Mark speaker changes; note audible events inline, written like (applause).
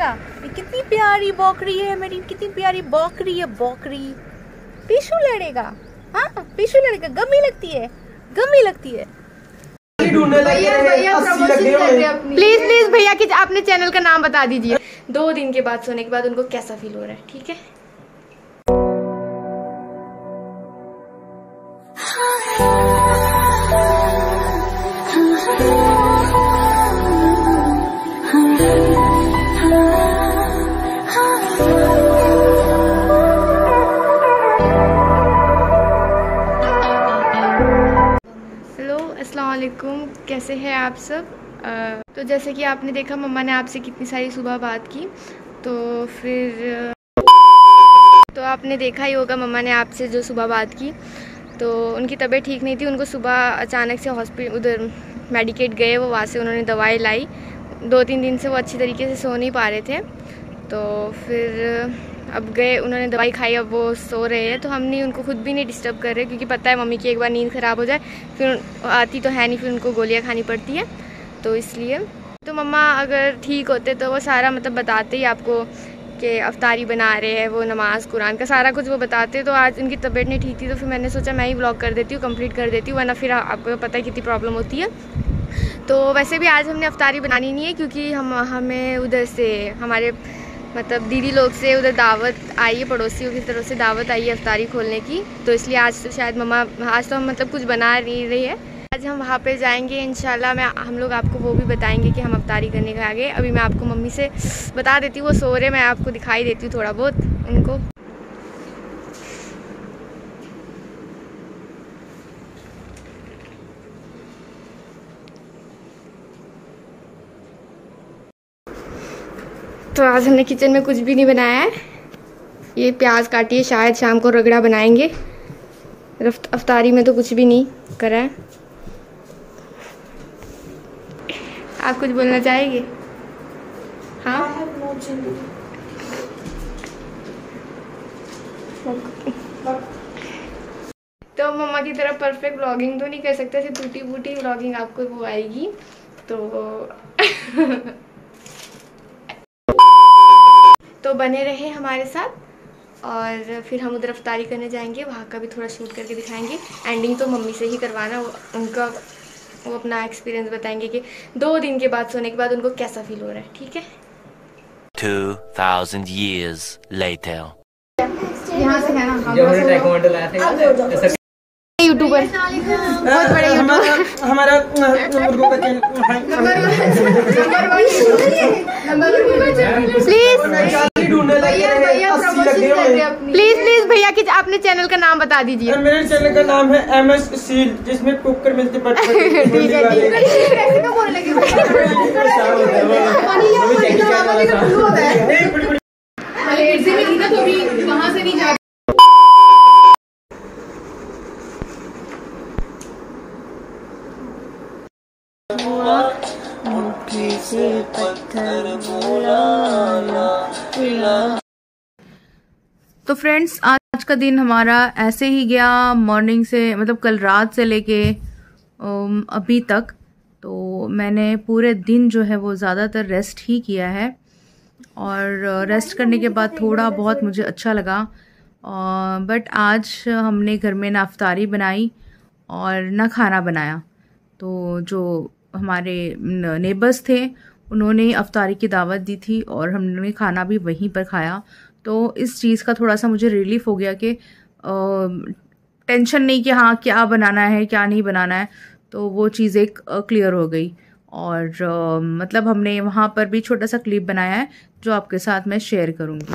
Speaker 1: लड़ेगा ये कितनी प्यारी बौकरी है मेरी कितनी प्यारी बौकरी है बौकरी। पीशू लड़ेगा। हाँ पिशु लड़ेगा। गमी लगती है गमी लगती हैं। प्लीज़ प्लीज़ भैया की आपने चैनल का नाम बता दीजिए। दो दिन के बाद सोने के बाद उनको कैसा फील हो रहा है? ठीक है? वालेकुम कैसे हैं आप सब? अ, तो जैसे कि आपने देखा मम्मा ने आपसे कितनी सारी सुबह बात की तो फिर तो आपने देखा ही होगा मम्मा ने आपसे जो सुबह बात की तो उनकी तबीयत ठीक नहीं थी उनको सुबह अचानक से हॉस्पिटल उधर मेडिकेट गए वो वहाँ से उन्होंने दवाई लाई दो तीन दिन से वो अच्छी तरीके से सो नहीं पा रहे थे तो फिर अब गए, उन्होंने दवाई खाई, अब वो सो रहे हैं। तो हम नहीं उनको खुद भी नहीं डिस्टर्ब कर रहे, क्योंकि पता है मम्मी की एक बार नींद ख़राब हो जाए, फिर आती तो है नहीं, फिर उनको गोलियाँ खानी पड़ती है। तो इसलिए तो मम्मा अगर ठीक होते तो वो सारा मतलब बताते ही आपको कि अफ्तारी बना रहे हैं, वो नमाज़, कुरान का सारा कुछ वो बताते तो आज उनकी तबीयत नहीं ठीक थी तो फिर मैंने सोचा मैं ही ब्लॉग कर देती हूँ कंप्लीट कर देती हूँ, वरना फिर आपको पता है कितनी प्रॉब्लम होती है। तो वैसे भी आज हमने अफ्तारी बनानी नहीं है, क्योंकि हम हमें उधर से हमारे मतलब दीदी लोग से उधर दावत आई है, पड़ोसियों की तरफ़ से दावत आई है अफतारी खोलने की। तो इसलिए आज तो शायद मम्मा, आज तो हम मतलब कुछ बना नहीं रही है। आज हम वहाँ पे जाएँगे, इंशाल्लाह मैं, हम लोग आपको वो भी बताएँगे कि हम अफ्तारी करने के आगे। अभी मैं आपको मम्मी से बता देती हूँ, वो सो रहे मैं आपको दिखाई देती हूँ थोड़ा बहुत उनको। तो आज हमने किचन में कुछ भी नहीं बनाया है। ये प्याज काटिए शायद शाम को रगड़ा बनाएँगे। अफ्तारी में तो कुछ भी नहीं करा है। आप कुछ बोलना चाहेंगे? हाँ? तो मम्मा की तरह परफेक्ट व्लॉगिंग तो नहीं कर सकते टूटी फूटी व्लॉगिंग आपको वो आएगी। तो (laughs) तो बने रहे हमारे साथ। और फिर हम उधर अफ्तारी करने जाएँगे वहाँ का भी थोड़ा शूट करके दिखाएँगे। एंडिंग तो मम्मी से ही करवाना उनका वो अपना एक्सपीरियंस बताएँगे कि दो दिन के बाद सोने के बाद उनको कैसा फील हो रहा है ठीक है?
Speaker 2: 2000 years later.
Speaker 1: यहाँ से है ना
Speaker 3: जब हमने ट्रैकोमंडो लाया था
Speaker 1: यूट्यूबर बहुत बड़े यूट्यूबर
Speaker 4: हमारा हमारा चैनल
Speaker 1: प्लीज़ प्लीज़ प्लीज़ भैया की अपने। चैनल का नाम बता दीजिए।
Speaker 4: मेरे चैनल का नाम है एम एस सील जिसमें कुकर मिलते बट
Speaker 1: ठीक है (laughs) है
Speaker 5: तो फ्रेंड्स आज का दिन हमारा ऐसे ही गया मॉर्निंग से मतलब कल रात से लेके अभी तक। तो मैंने पूरे दिन जो है वो ज़्यादातर रेस्ट ही किया है। और रेस्ट करने के बाद थोड़ा बहुत मुझे अच्छा लगा। बट आज हमने घर में ना अफ्तारी बनाई और ना खाना बनाया। तो जो हमारे नेबर्स थे, उन्होंने अफ्तारी की दावत दी थी और हमने खाना भी वहीं पर खाया। तो इस चीज़ का थोड़ा सा मुझे रिलीफ हो गया कि टेंशन नहीं कि हाँ क्या बनाना है, क्या नहीं बनाना है तो वो चीज़ एक क्लियर हो गई। और मतलब हमने वहाँ पर भी छोटा सा क्लिप बनाया है, जो आपके साथ मैं शेयर करूँगी।